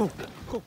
Cool, cool.